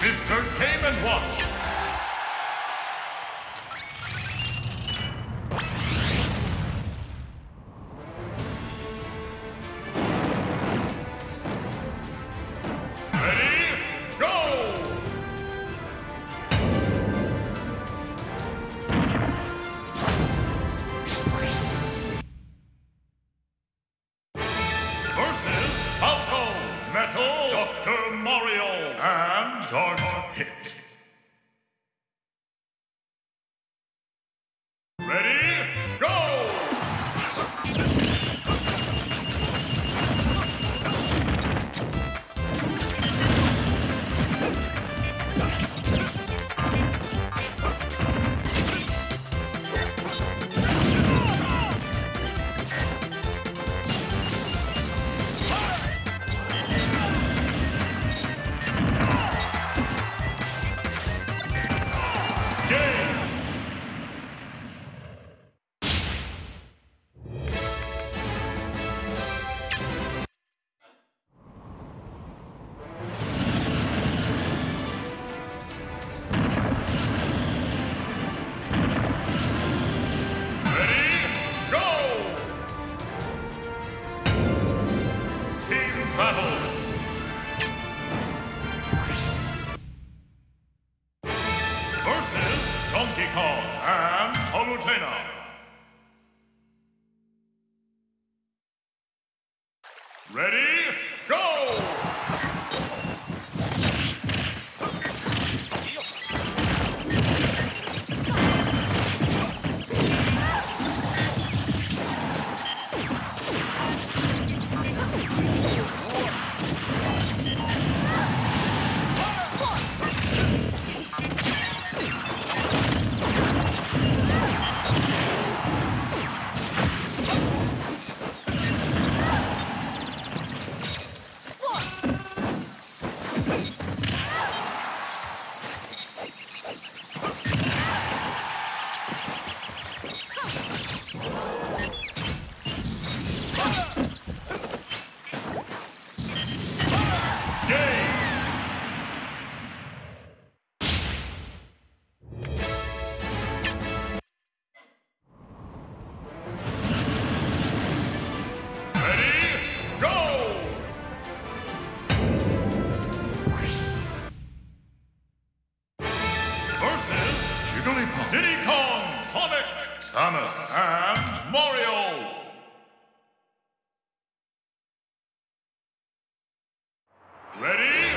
Mr. Game Watch. Versus Metal, Dr. Mario, and Palutena. Ready, Jigglypuff, Diddy Kong, Sonic, Samus, and Mario. Ready,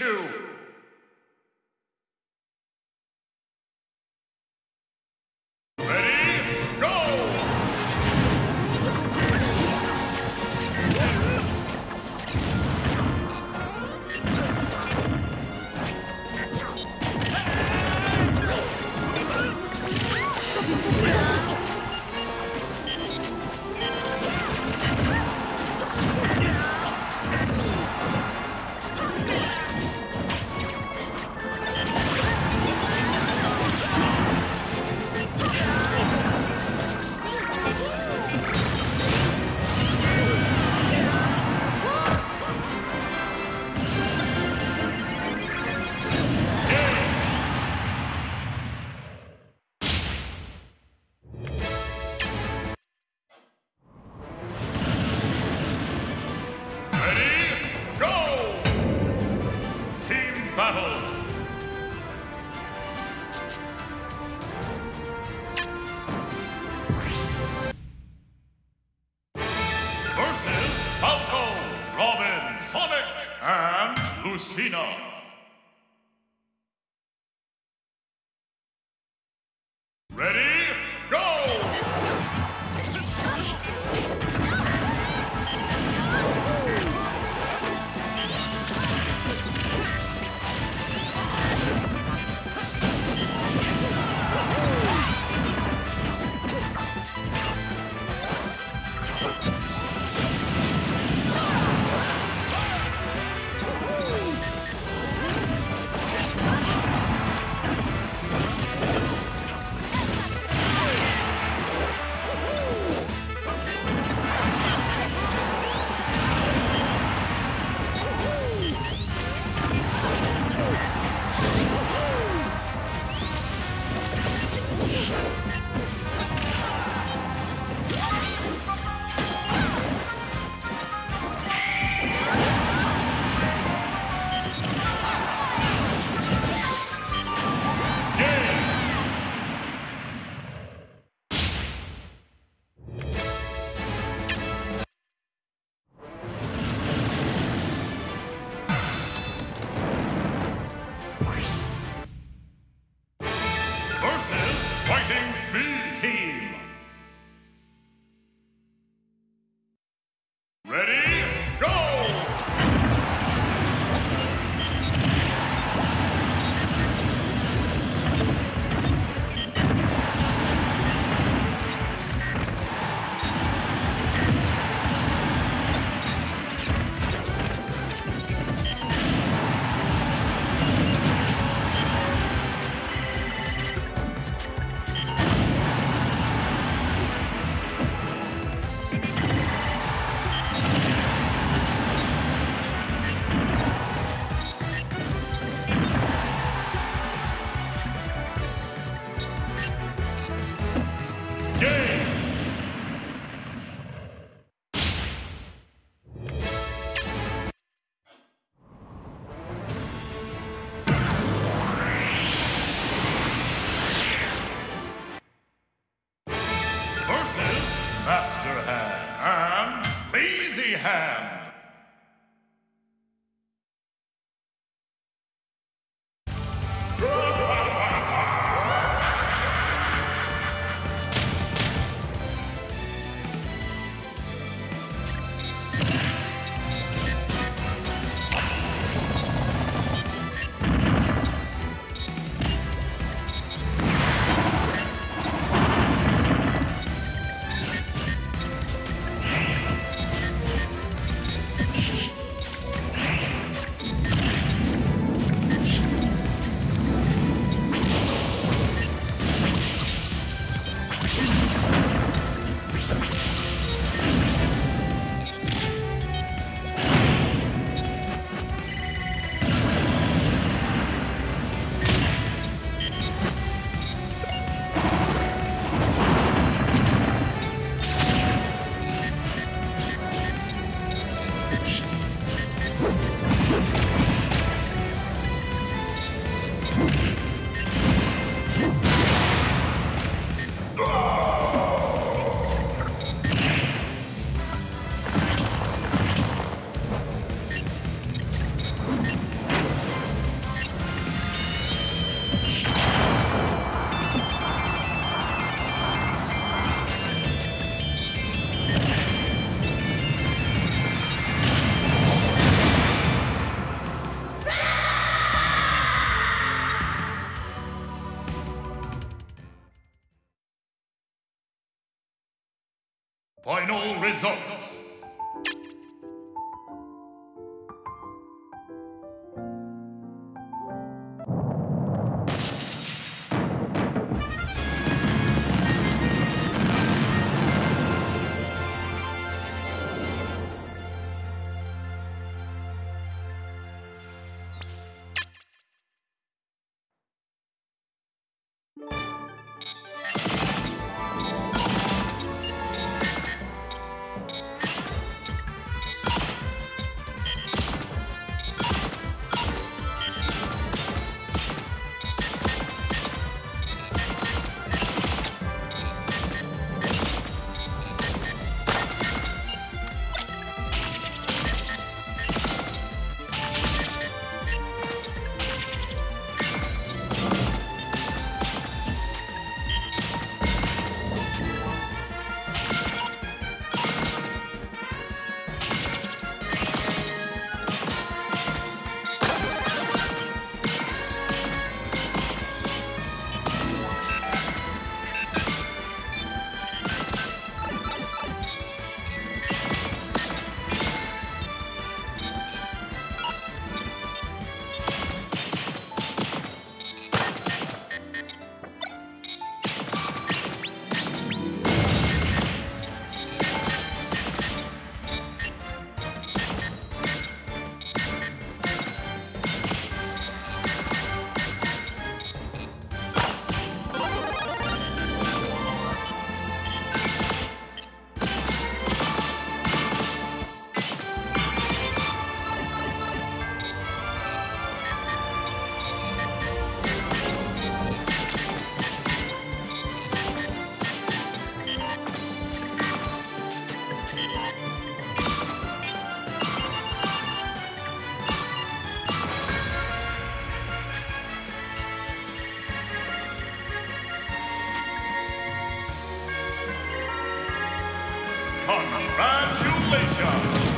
and battle. Versus Falco, Robin, Sonic, and Lucina. Ready? Master Hand and Crazy Hand. Final results. Congratulations!